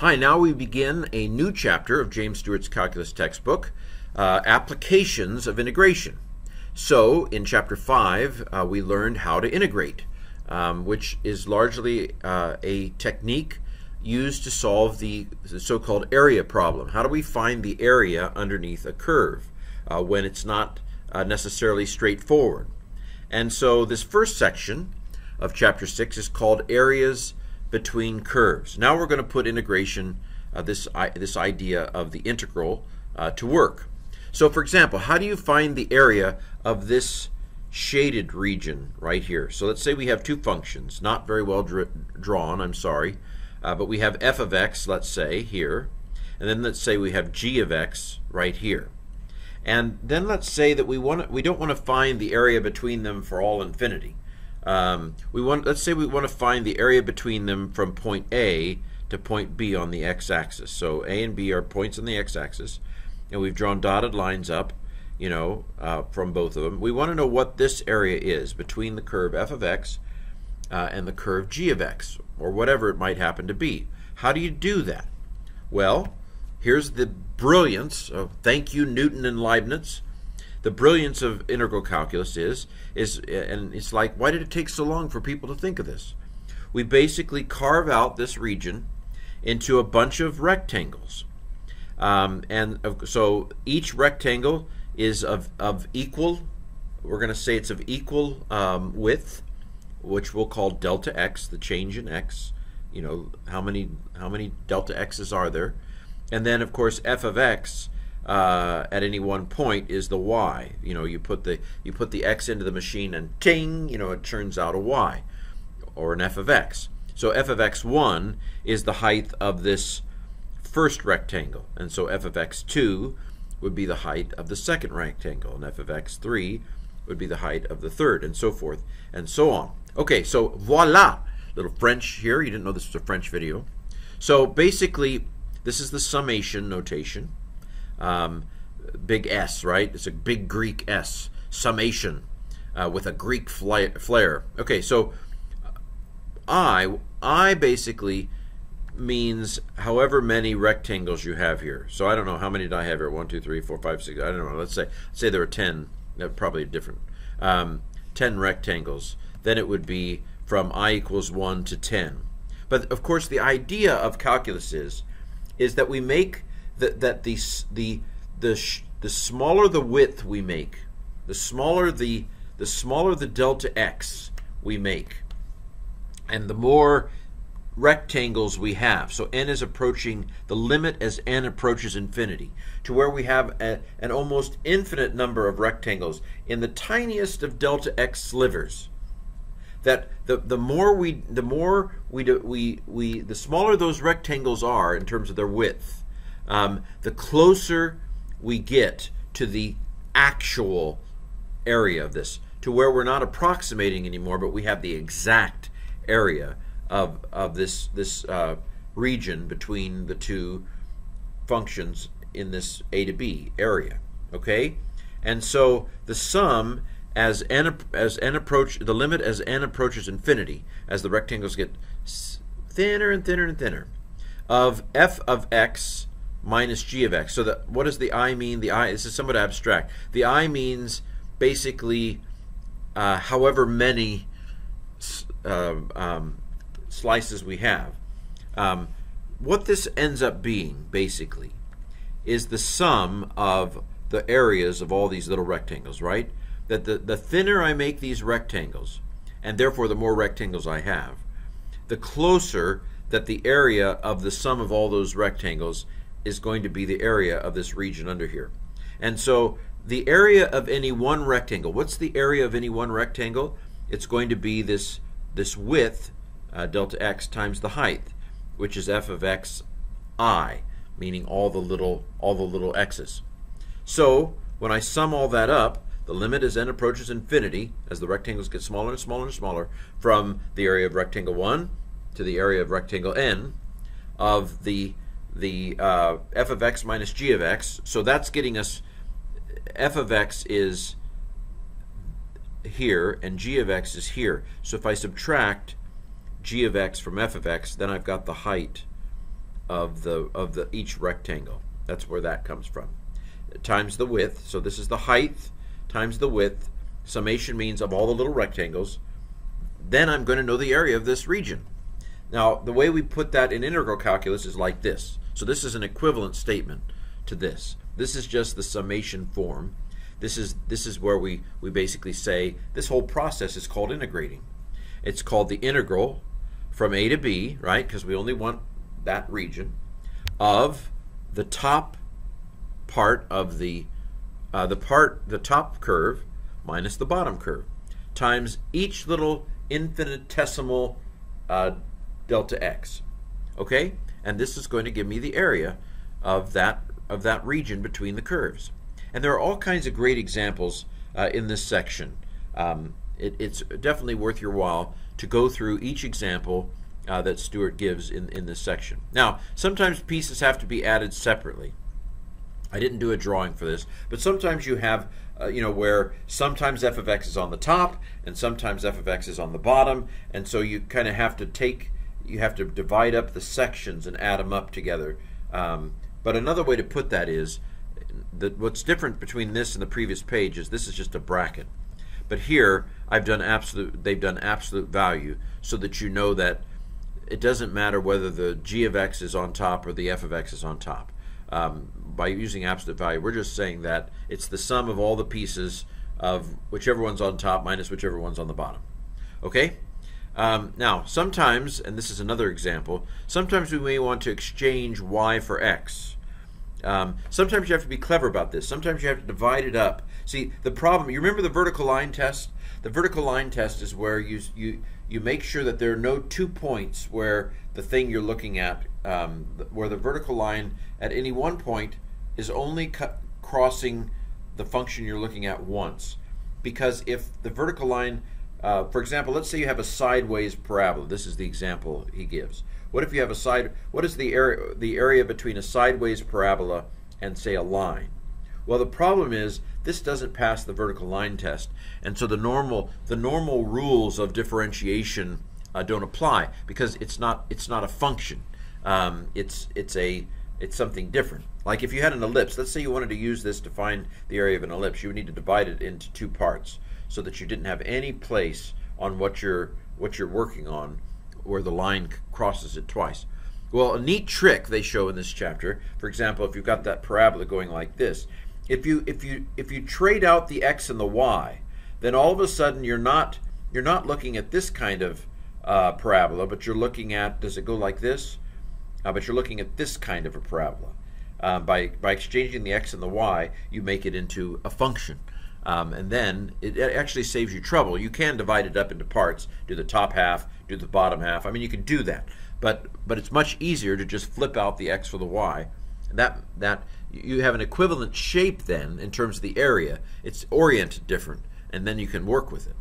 Hi, now we begin a new chapter of James Stewart's calculus textbook, uh, Applications of Integration. So, in chapter 5, uh, we learned how to integrate, um, which is largely uh, a technique used to solve the, the so called area problem. How do we find the area underneath a curve uh, when it's not uh, necessarily straightforward? And so, this first section of chapter 6 is called Areas between curves. Now we're going to put integration, uh, this, I, this idea of the integral, uh, to work. So for example, how do you find the area of this shaded region right here? So let's say we have two functions, not very well drawn, I'm sorry, uh, but we have f of x, let's say, here, and then let's say we have g of x right here. And then let's say that we want to we don't want to find the area between them for all infinity. Um, we want, let's say we want to find the area between them from point A to point B on the x-axis. So A and B are points on the x-axis, and we've drawn dotted lines up, you know, uh, from both of them. We want to know what this area is between the curve f of x uh, and the curve g of x, or whatever it might happen to be. How do you do that? Well, here's the brilliance of thank you Newton and Leibniz the brilliance of integral calculus is is and it's like why did it take so long for people to think of this? We basically carve out this region into a bunch of rectangles. Um, and so each rectangle is of, of equal we're going to say it's of equal um, width which we'll call delta x the change in x you know how many how many delta x's are there? And then of course f of x uh, at any one point is the y. You know, you put the you put the x into the machine and ting, you know, it turns out a y or an f of x. So f of x1 is the height of this first rectangle, and so f of x2 would be the height of the second rectangle, and f of x3 would be the height of the third, and so forth, and so on. Okay, so voila, little French here. You didn't know this was a French video. So basically, this is the summation notation um, big S, right? It's a big Greek S, summation, uh, with a Greek flair. Okay, so I, I basically means however many rectangles you have here. So I don't know how many did I have here. One, two, three, four, five, six. I don't know. Let's say let's say there are ten. Probably different. Um, ten rectangles. Then it would be from i equals one to ten. But of course, the idea of calculus is is that we make that that the the the the smaller the width we make, the smaller the the smaller the delta x we make, and the more rectangles we have. So n is approaching the limit as n approaches infinity, to where we have a, an almost infinite number of rectangles in the tiniest of delta x slivers. That the the more we the more we do, we we the smaller those rectangles are in terms of their width, um, the closer we get to the actual area of this, to where we're not approximating anymore, but we have the exact area of, of this, this uh, region between the two functions in this a to b area. Okay? And so the sum as n as n approach the limit as n approaches infinity, as the rectangles get thinner and thinner and thinner, of f of x minus g of x. So the, what does the i mean? The i, this is somewhat abstract. The i means basically uh, however many uh, um, slices we have. Um, what this ends up being, basically, is the sum of the areas of all these little rectangles, right? That the, the thinner I make these rectangles, and therefore the more rectangles I have, the closer that the area of the sum of all those rectangles is going to be the area of this region under here. And so the area of any one rectangle, what's the area of any one rectangle? It's going to be this, this width, uh, delta x, times the height, which is f of x i, meaning all the little, all the little x's. So when I sum all that up, the limit as n approaches infinity, as the rectangles get smaller and smaller and smaller, from the area of rectangle 1 to the area of rectangle n, of the the uh, f of x minus g of x. So that's getting us f of x is here and g of x is here. So if I subtract g of x from f of x, then I've got the height of the of the each rectangle. That's where that comes from. Times the width. So this is the height times the width. Summation means of all the little rectangles. Then I'm going to know the area of this region. Now, the way we put that in integral calculus is like this. So this is an equivalent statement to this. This is just the summation form. This is this is where we we basically say this whole process is called integrating. It's called the integral from a to b, right? Because we only want that region of the top part of the uh, the part the top curve minus the bottom curve times each little infinitesimal uh, delta x. Okay, and this is going to give me the area of that of that region between the curves. And there are all kinds of great examples uh, in this section. Um, it, it's definitely worth your while to go through each example uh, that Stewart gives in, in this section. Now, sometimes pieces have to be added separately. I didn't do a drawing for this, but sometimes you have, uh, you know, where sometimes f of x is on the top and sometimes f of x is on the bottom, and so you kind of have to take, you have to divide up the sections and add them up together. Um, but another way to put that is that what's different between this and the previous page is this is just a bracket. But here I've done absolute they've done absolute value so that you know that it doesn't matter whether the g of x is on top or the f of x is on top. Um, by using absolute value, we're just saying that it's the sum of all the pieces of whichever one's on top minus whichever one's on the bottom. Okay? Um, now, sometimes, and this is another example, sometimes we may want to exchange y for x. Um, sometimes you have to be clever about this. Sometimes you have to divide it up. See, the problem, you remember the vertical line test? The vertical line test is where you, you, you make sure that there are no two points where the thing you're looking at, um, where the vertical line at any one point is only crossing the function you're looking at once. Because if the vertical line, uh, for example, let's say you have a sideways parabola. This is the example he gives. What if you have a side? What is the area the area between a sideways parabola and say a line? Well, the problem is this doesn't pass the vertical line test, and so the normal the normal rules of differentiation uh, don't apply because it's not it's not a function. Um, it's it's a it's something different. Like if you had an ellipse, let's say you wanted to use this to find the area of an ellipse, you would need to divide it into two parts so that you didn't have any place on what you're what you're working on where the line crosses it twice. Well, a neat trick they show in this chapter, for example, if you've got that parabola going like this, if you if you if you trade out the x and the y, then all of a sudden you're not you're not looking at this kind of uh, parabola, but you're looking at does it go like this? Uh, but you're looking at this kind of a parabola. Um, by by exchanging the x and the y, you make it into a function. Um, and then it actually saves you trouble. You can divide it up into parts, do the top half, do the bottom half. I mean, you can do that, but but it's much easier to just flip out the x for the y. That that you have an equivalent shape then in terms of the area. It's oriented different, and then you can work with it.